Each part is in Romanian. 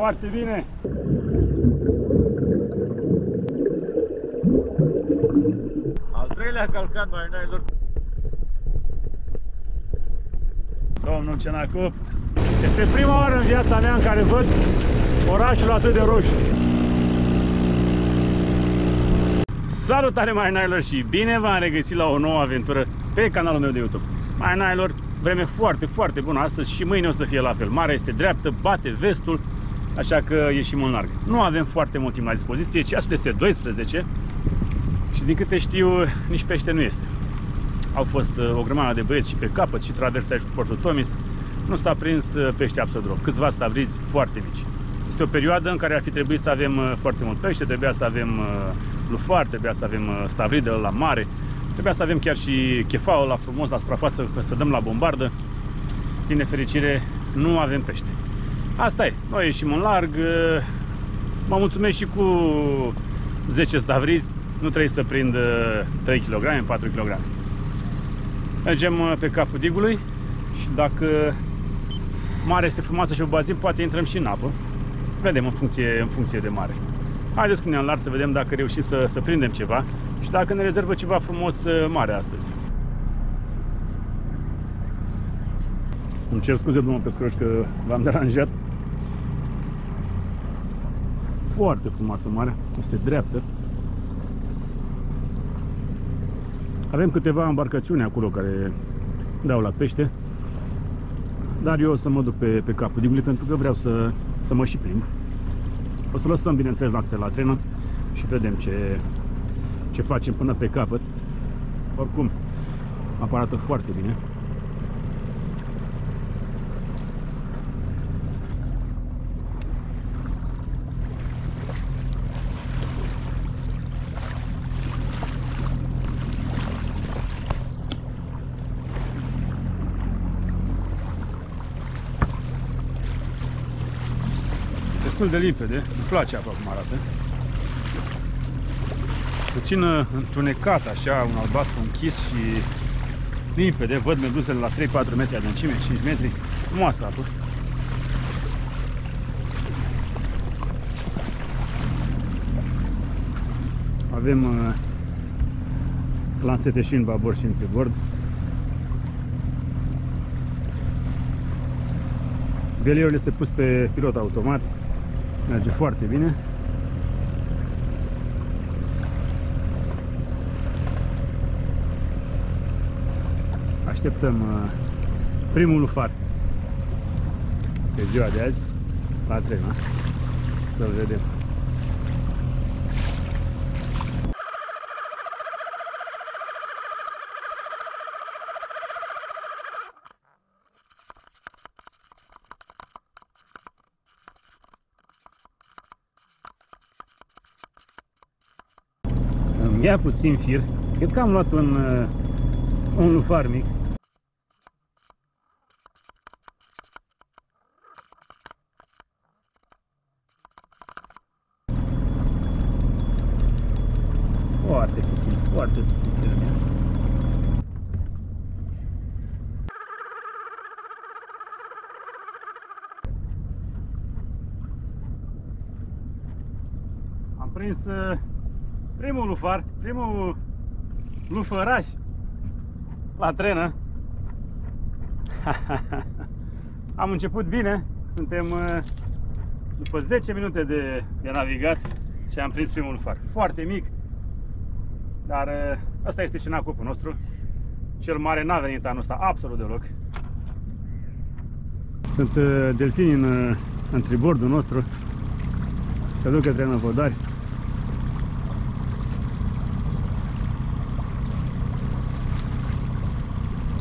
Foarte bine! Al treilea calcan marinaiilor. Domnul Cenacu, este prima oară în viața mea în care văd orașul atât de roșu. Salutare marinailor și bine v-am regăsit la o nouă aventură pe canalul meu de YouTube. Marinailor, vreme foarte, foarte bună astăzi și mâine o să fie la fel. Marea este dreaptă, bate vestul, așa că ieșim în larg. Nu avem foarte mult timp la dispoziție, ceasul este 12 și din câte știu, nici pește nu este. Au fost uh, o grămadă de băieți și pe capăt și traversa aici cu portul Tomis. Nu s-a prins uh, pește absolut deloc. Câțiva stavrizi foarte mici. Este o perioadă în care ar fi trebuit să avem uh, foarte mult pește, trebuia să avem lufar, trebuia să avem stavridă la mare, trebuia să avem chiar și chefaul la frumos, la suprafață, că să dăm la bombardă. Din nefericire, nu avem pește. Asta e. Noi ieșim în larg. Mă mulțumesc și cu 10 stavrizi. Nu trebuie să prind 3 kg, 4 kg. Mergem uh, pe capul digului și dacă mare este frumoasă și pe bazin, poate intrăm și în apă. Vedem în funcție, în funcție de mare. Haideți cu ne lar să vedem dacă reușim să, să prindem ceva și dacă ne rezervă ceva frumos uh, mare astăzi. Îmi cer scuze, domnul pescăroș, că v-am deranjat. Foarte frumoasă mare, este dreaptă. Avem câteva embarcațiuni acolo care dau la pește, dar eu o să mă duc pe, pe capul digului pentru că vreau să, să mă și prind. O să lăsăm, bineînțeles, la la trenă și vedem ce, ce facem până pe capăt. Oricum, aparată foarte bine. Destul de limpede. Îmi place apa cum arată. Puțin uh, întunecat, așa, un albastru închis și limpede. Văd meduzele la 3-4 metri adâncime, 5 metri. Frumoasă apă. Avem uh, lansete și în babord și în tribord. Velierul este pus pe pilot automat. Merge foarte bine. Așteptăm uh, primul lufat pe ziua de azi la trena. Să-l vedem. Îmi ia puțin fir. Cred că am luat un, uh, un lufar mic. Foarte puțin, foarte puțin fir mi Am prins uh, primul lufar, primul lufăraș la trenă. Am început bine, suntem uh, după 10 minute de, de navigat și am prins primul lufar. Foarte mic, dar asta uh, este cenacupul nostru. Cel mare n-a venit anul ăsta absolut deloc. Sunt uh, delfini în, în tribordul nostru. Se duc către năvodari.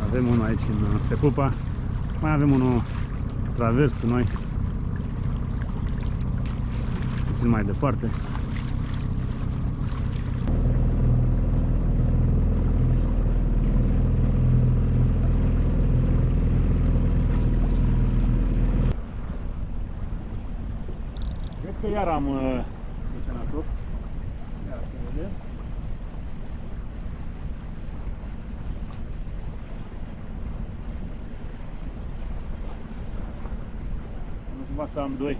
Avem unul aici în Stepupa. Mai avem unul travers cu noi. Puțin mai departe. Cred că iar am uh, să am doi.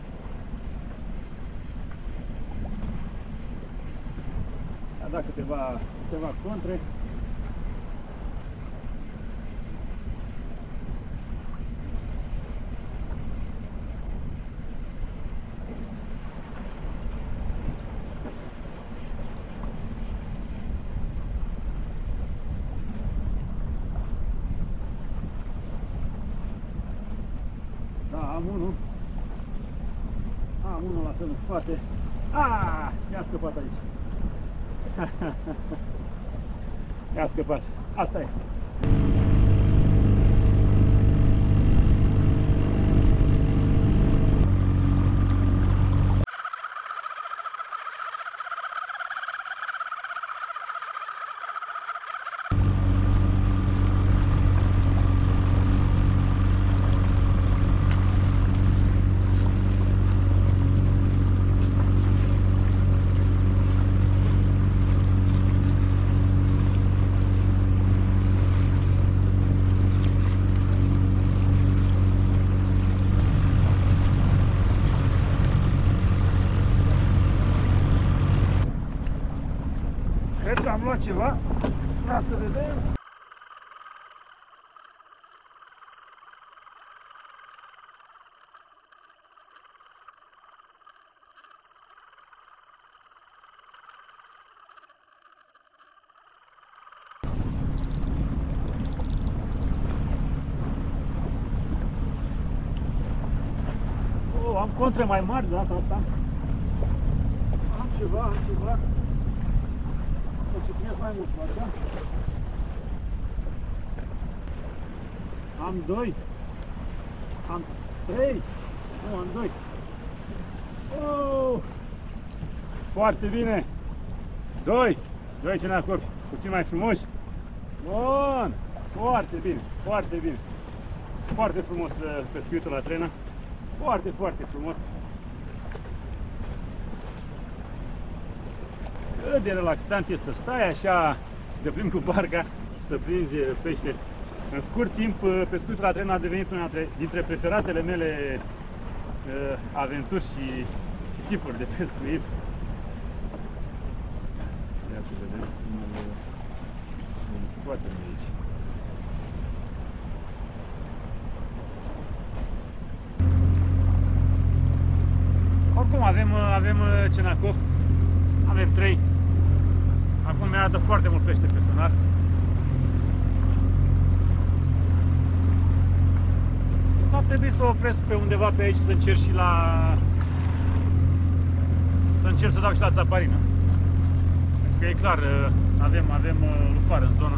A dat câteva, câteva contre. Da, am unul. Am unul la fel în spate. Ah, mi-a scăpat aici. mi-a scăpat. Asta e. Cred că am luat ceva. Vreau să vedem. Oh, am contre mai mari de data asta. Am ceva, am ceva. Să citimesc mai mult, așa. Am doi. Am trei. Nu, am doi. Oh! Foarte bine. Doi. Doi cenacopi. Puțin mai frumoși. Bun. Foarte bine. Foarte bine. Foarte frumos uh, pescuitul la trenă. Foarte, foarte frumos. Cât de relaxant este să stai așa de plin cu barca și să prinzi pește. În scurt timp, pescuitul la tren a devenit una dintre- dintre preferatele mele uh, aventuri și, și tipuri de pescuit. Ia să vedem cum îl, îl scoatem de aici. Oricum avem, avem cenacop, avem 3. Acum mi-arată foarte mult pește pe sonar. Va trebui să o opresc pe undeva pe aici să încerc și la... Să încerc să dau și la țaparină. Pentru că e clar, avem, avem lufară în zonă.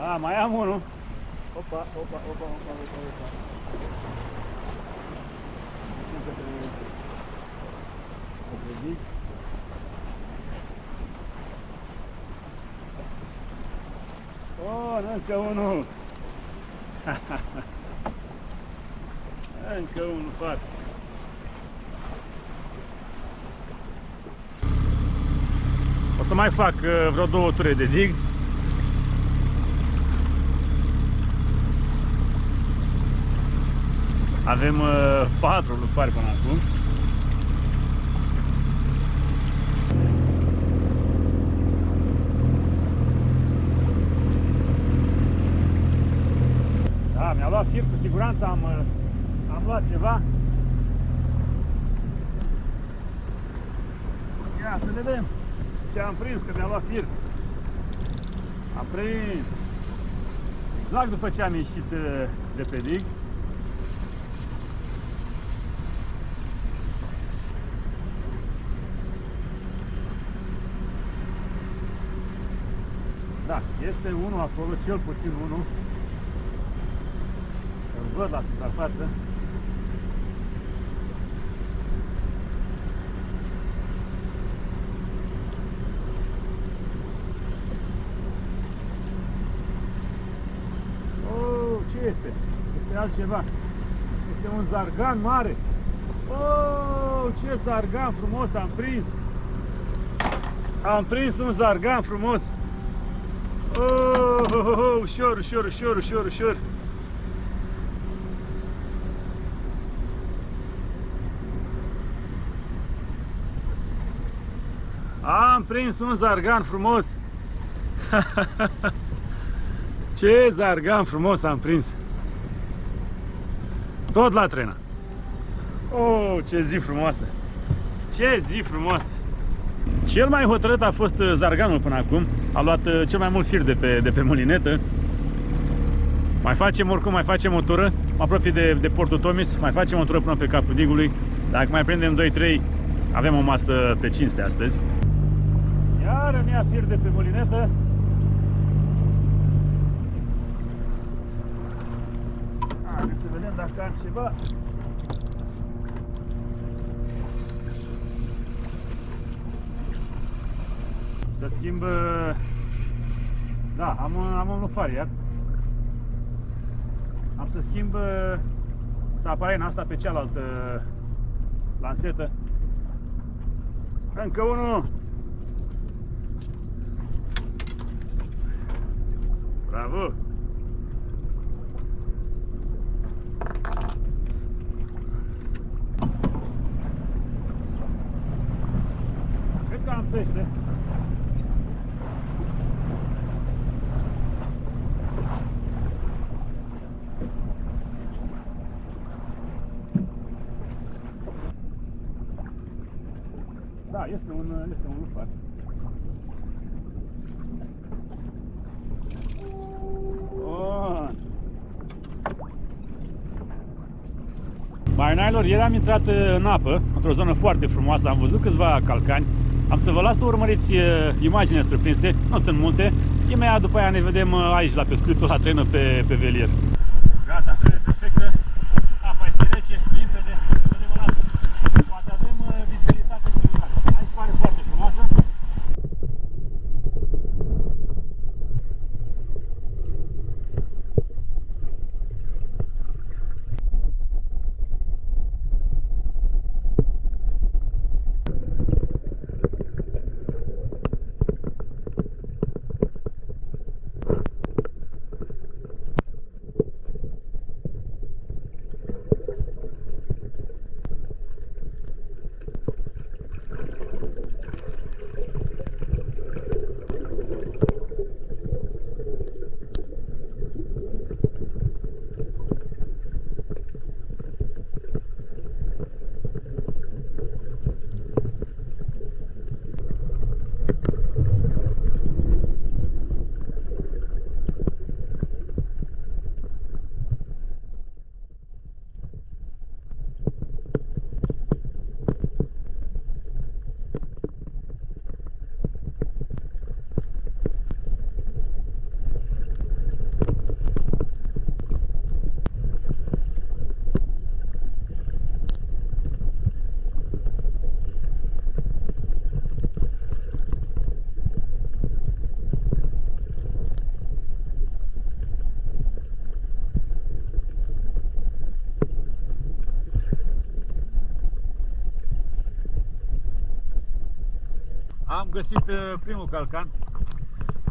A, mai am unul. Opa, opa, opa, opa, opa, opa. Știu că trebuie să ridic. Oh, încă unul. încă unul, frate. O să mai fac uh, vreo două ture de dig. Avem uh, patru lupari până acum. Da, mi-a luat fir, cu siguranță am, uh, am luat ceva. Ia să vedem ce am prins, că mi-a luat fir. Am prins! Exact după ce am ieșit uh, de pe dig. Da, este unul acolo, cel puțin unul. Îl văd la suprafață. Oh, ce este? Este altceva. Este un zargan mare. Oh, ce zargan frumos am prins! Am prins un zargan frumos! Oh, oh, oh, oh, ușor, ușor, ușor, ușor, ușor. Am prins un zargan frumos. Ce zargan frumos am prins. Tot la trena. Oh, ce zi frumoasă. Ce zi frumoasă. Cel mai hotărât a fost uh, Zarganul până acum. A luat uh, cel mai mult fir de pe, de pe mulinetă. Mai facem oricum, mai facem o tură. Mă apropii de, de portul Tomis. Mai facem o tură până pe capul digului. Dacă mai prindem 2-3, avem o masă pe cinste astăzi. Iar îmi ia fir de pe mulinetă. Haideți să vedem dacă am ceva. Să schimb... Da, am, un- am un lufar iar. Am să schimb să aparena asta pe cealaltă lansetă. Încă unul. Bravo! Cred că am pește. Da, este un, este un lufar. Bun. Marinaiilor, ieri am intrat uh, în apă, într-o zonă foarte frumoasă, am văzut câțiva calcani. Am să vă las să urmăriți uh, imagine surprinse, nu sunt multe. Imediat după aia ne vedem uh, aici la pescuitul la trenă pe, pe velier. Gata, trebuie perfectă. Apa este rece, limpede, adevărat. Poate avem uh, vizibilitate și Aici pare foarte frumoasă. Am găsit uh, primul calcan.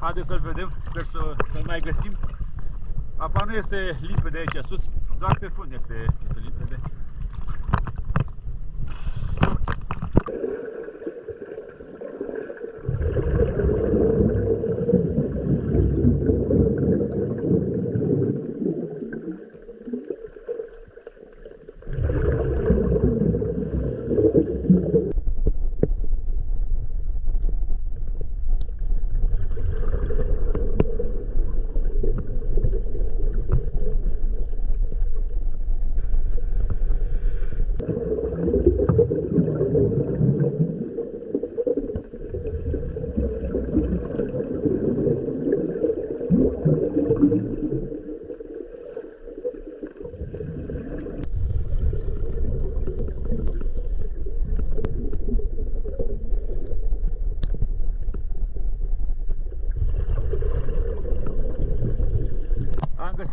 Haideți să-l vedem, sper să, să-l mai găsim. Apa nu este limpede aici sus, doar pe fund este, este limpede.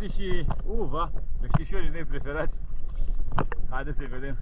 Și uva, peștișorii mei preferați. Haideți să vedem.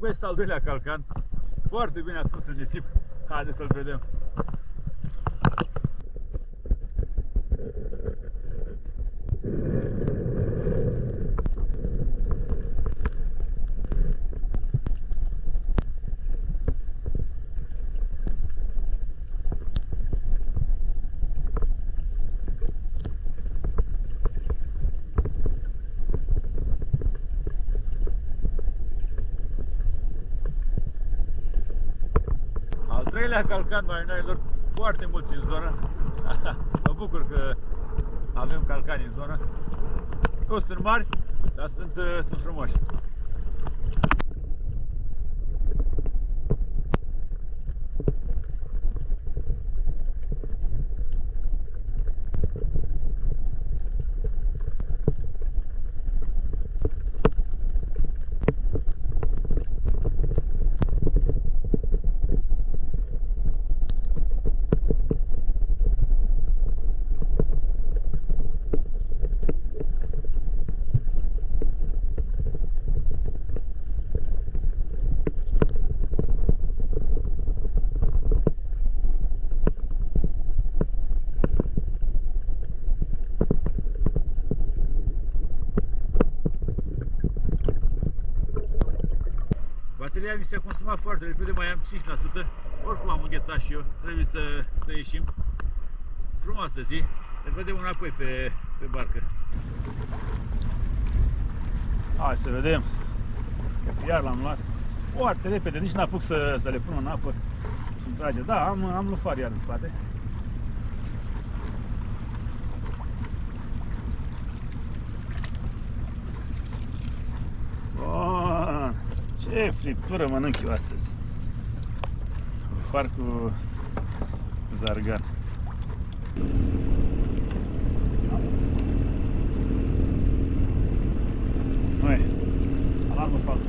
Am găsit al doilea calcan. Foarte bine ascuns în nisip. Haideți să-l vedem. Al treilea calcan marinarilor, foarte mulți în zonă. mă bucur că avem calcani în zonă. Nu sunt mari, dar sunt, uh, sunt frumoși. Bateria mi se consuma foarte repede, mai am 5%. Oricum am înghețat și eu, trebuie să, să ieșim. Frumoasă zi, ne vedem înapoi pe, pe barcă. Hai să vedem. Că iar l-am luat foarte repede, nici n-apuc să, să le pun în apă și îmi trage. Da, am, am lufar iar în spate. Bun. Ce friptură mănânc eu astăzi. Lufar cu zargan. Nu e. Alarmă falsă.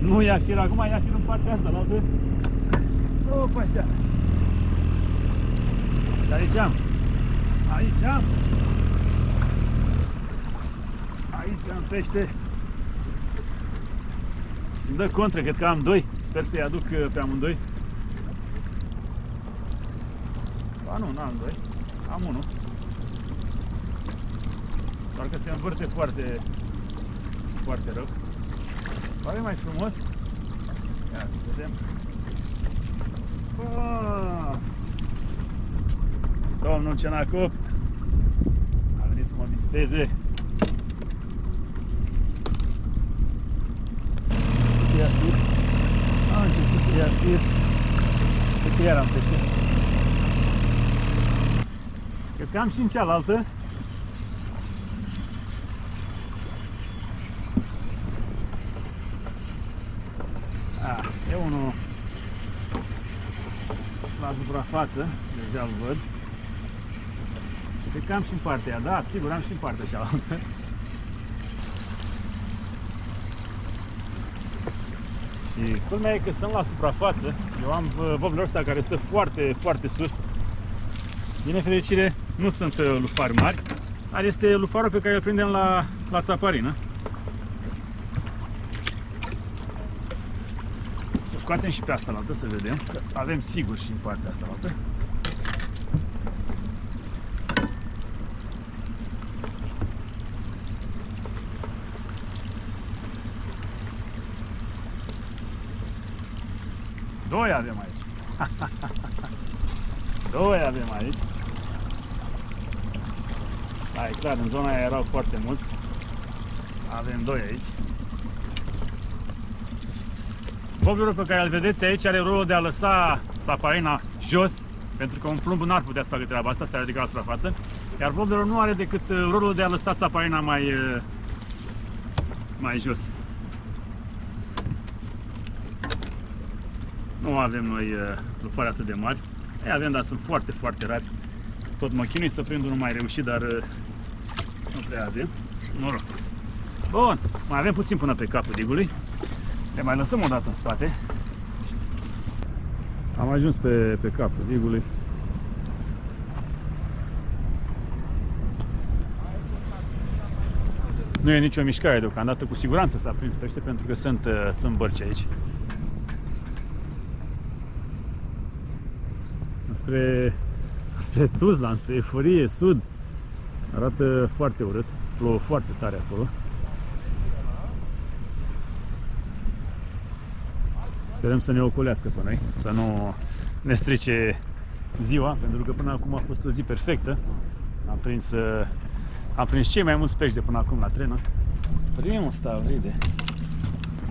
Nu ia fir acum, ia fir în partea asta, la altă. Opa, așa. Și aici am. Aici am. Aici am pește. Și îmi dă contră, cred că am doi. Sper să-i aduc uh, pe amândoi. Ba nu, n-am doi. Am unul. Doar că se învârte foarte, foarte rău. Pare mai frumos. Ia să vedem. Oh! Domnul Cenacop a venit să mă viziteze. Să ia fir. A început să ia fir. Cred că iar am pește. Cred că am și în cealaltă. A, e unul la suprafață, deja îl văd. Cred că am și în partea aia, da, sigur, am și în partea cealaltă. Și culmea e că sunt la suprafață. Eu am uh, boblul ăsta care stă foarte, foarte sus. Din nefericire, nu sunt uh, lufari mari. Dar este lufarul pe care îl prindem la, la țaparină. O scoatem și pe asta la altă, să vedem. Că avem sigur și în partea asta la altă. Doi avem aici. Doi avem aici. Da, e clar, în zona aia erau foarte mulți. Avem doi aici. Boblerul pe care îl vedeți aici are rolul de a lăsa saparina jos, pentru că un plumb n-ar putea să facă treaba asta, să ridică la suprafață. Iar boblerul nu are decât uh, rolul de a lăsa saparina mai, uh, mai jos. Nu avem noi uh, lupare atât de mari. Ei avem, dar sunt foarte, foarte rari. Tot mă chinui să prind unul mai reușit, dar nu prea avem. Noroc. Bun, mai avem puțin până pe capul digului. Le mai lăsăm o dată în spate. Am ajuns pe, pe capul digului. Nu e nicio mișcare deocamdată, cu siguranță s-a prins pește pentru că sunt, uh, sunt bărci aici. Spre, spre Tuzla, spre Eforie, Sud. Arată foarte urât, plouă foarte tare acolo. Sperăm să ne ocolească pe noi, să nu ne strice ziua, pentru că până acum a fost o zi perfectă. Am prins, uh, am prins cei mai mulți pești de până acum la trenă. Primul stavride.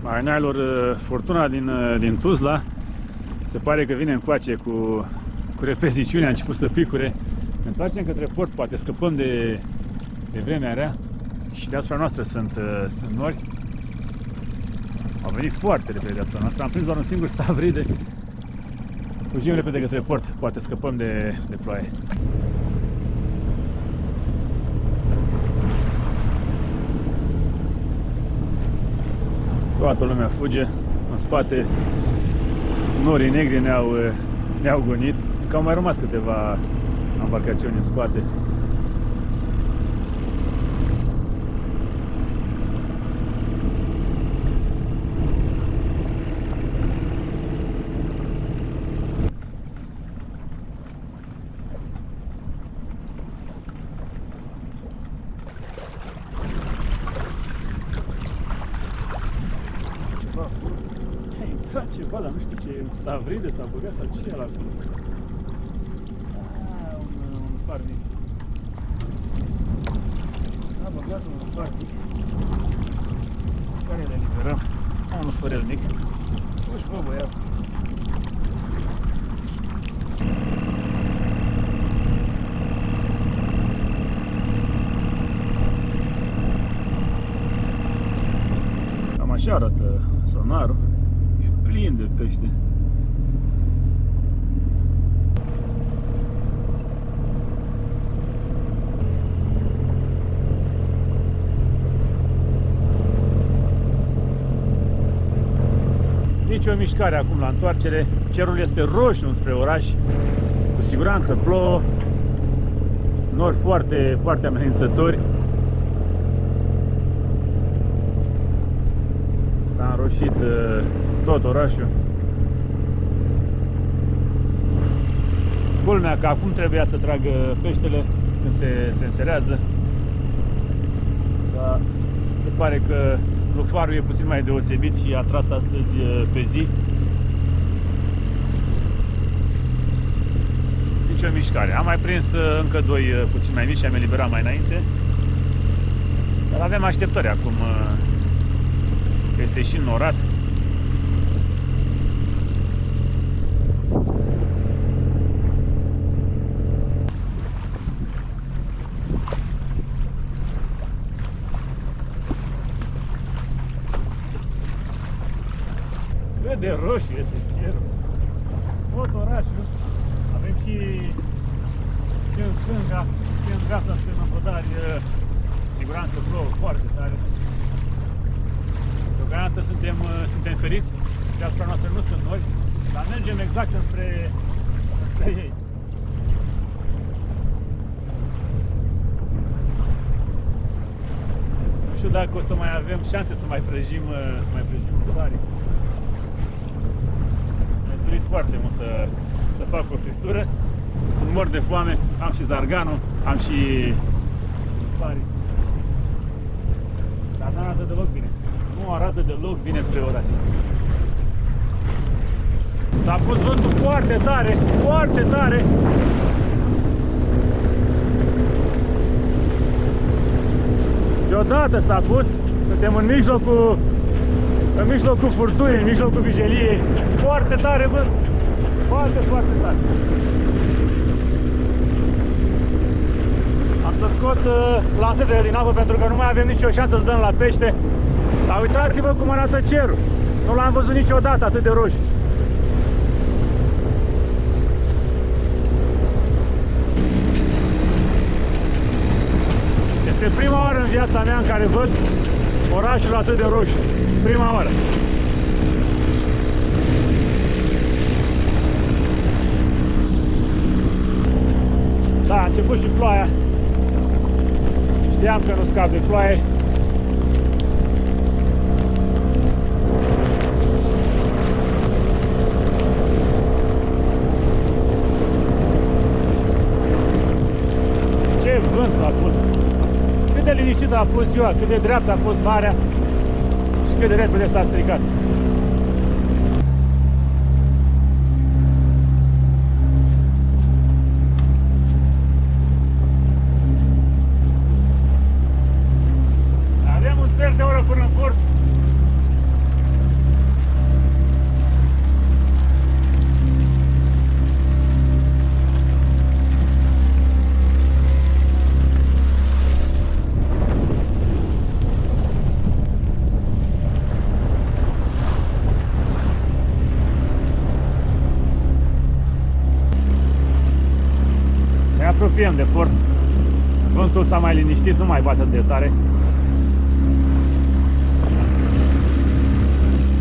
Marinarilor, uh, fortuna din, uh, din Tuzla se pare că vine încoace cu, cu repeziciunea, a început să picure. Ne întoarcem către port, poate scăpăm de, de vremea rea și deasupra noastră sunt, sunt nori. Au venit foarte repede deasupra noastră. Am prins doar un singur stavride. Fugim repede către port, poate scăpăm de, de ploaie. Toată lumea fuge. În spate norii negri ne-au ne-au gonit. Că au mai rămas câteva embarcațiuni în spate. ceva, dar nu știu ce e, un stavride s-a băgat sau ce e la acolo. Ah, un, un parnic. S-a băgat un parnic. Care le liberăm? Am un fărel mic. Uși, bă, băiat. Cam așa arată sonarul plin de pește. Nici o mișcare acum la întoarcere. Cerul este roșu spre oraș. Cu siguranță plouă. Nori foarte, foarte amenințători. S-a înroșit uh, tot orașul. Culmea că acum trebuia să tragă peștele când se, se înserează. Dar se pare că lufarul e puțin mai deosebit și a tras astăzi uh, pe zi. Nici o mișcare. Am mai prins uh, încă doi puțin mai mici, am eliberat mai înainte. Dar avem așteptări acum este și norat. Cât de roșu este cerul. Tot orașul. Avem și, și în stânga, și în dreapta spre Năvodari, siguranță plouă foarte tare. Deocamdată suntem, uh, suntem feriți, deasupra noastră nu sunt nori, dar mergem exact înspre, înspre ei. Nu știu dacă o să mai avem șanse să mai prăjim, uh, să mai prăjim budarii. foarte mult să, să fac o friptură. Sunt mor de foame, am și zarganul, am și pari. Dar nu arată deloc bine. Nu arată deloc bine spre oraș. S-a pus vântul foarte tare, foarte tare. Deodată s-a pus, suntem în mijlocul în mijlocul furtunii, în mijlocul vigeliei. Foarte tare, bă! Foarte, foarte tare. Am să scot uh, lansetele din apă pentru că nu mai avem nicio șansă să dăm la pește. Dar uitați-vă cum arată cerul. Nu l-am văzut niciodată atât de roșu. Este prima oară în viața mea în care văd orașul atât de roșu. Prima oară. Da, a început și ploaia. Știam că nu scap de ploaie. Ce vânt s-a pus! Cât de liniștit a fost ziua, cât de dreaptă a fost marea și cât de repede s-a stricat. Vântul s-a mai liniștit, nu mai bate atât de tare.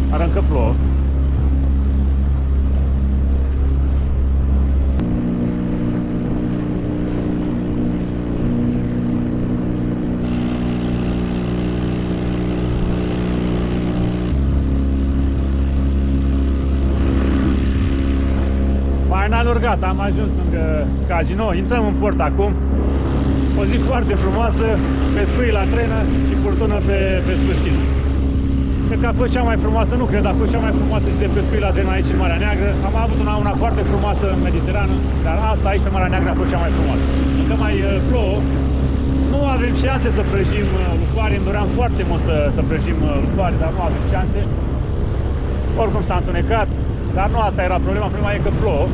Dar încă plouă. Marinalor gata, am ajuns lângă casino, intrăm în port acum. O zi foarte frumoasă, pescuit la trenă și furtună pe, pe sfârșit. Cred că a fost cea mai frumoasă, nu cred, a fost cea mai frumoasă zi de pescuit la trenă aici în Marea Neagră. Am avut una, una foarte frumoasă în Mediterană, dar asta aici pe Marea Neagră a fost cea mai frumoasă. Încă mai uh, plouă, nu avem șanse să prăjim uh, lucroare, îmi doream foarte mult să, să prăjim uh, lucroare, dar nu avem șanse. Oricum s-a întunecat, dar nu asta era problema, problema e că plouă